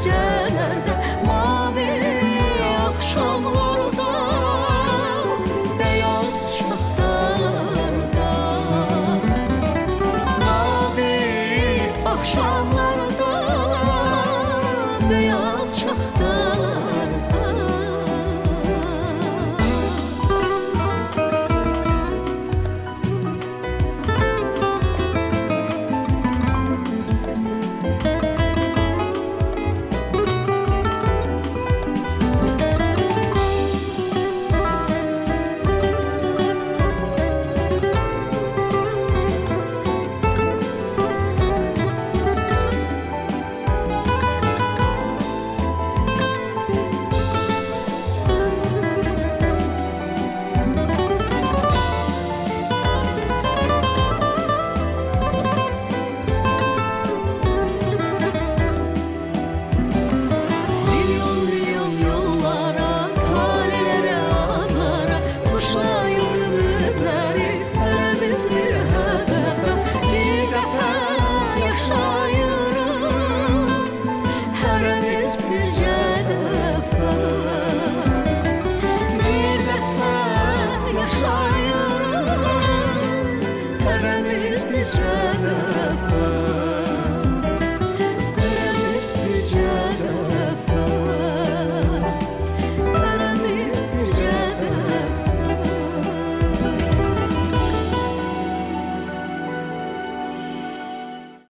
zulmet gecelerde